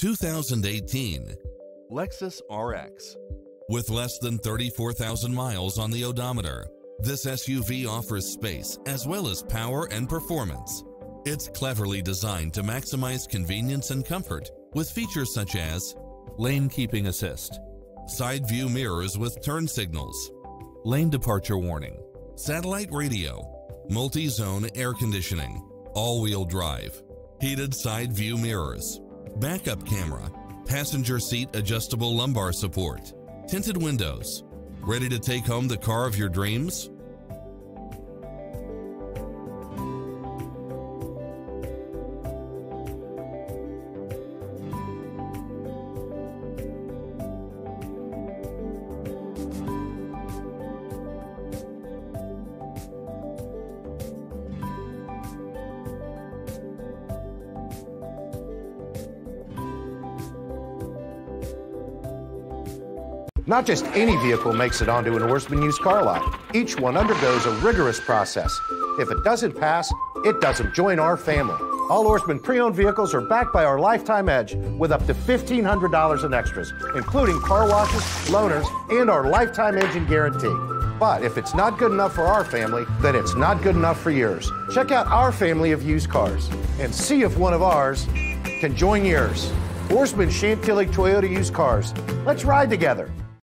2018 Lexus RX. With less than 34,000 miles on the odometer, this SUV offers space as well as power and performance. It's cleverly designed to maximize convenience and comfort with features such as lane keeping assist, side view mirrors with turn signals, lane departure warning, satellite radio, multi-zone air conditioning, all-wheel drive, heated side view mirrors, backup camera, passenger seat adjustable lumbar support, tinted windows. Ready to take home the car of your dreams? Not just any vehicle makes it onto an Ourisman used car lot. Each one undergoes a rigorous process. If it doesn't pass, it doesn't join our family. All Ourisman pre-owned vehicles are backed by our Lifetime Edge with up to $1,500 in extras, including car washes, loaners, and our Lifetime Engine Guarantee. But if it's not good enough for our family, then it's not good enough for yours. Check out our family of used cars and see if one of ours can join yours. Ourisman Chantilly Toyota used cars. Let's ride together.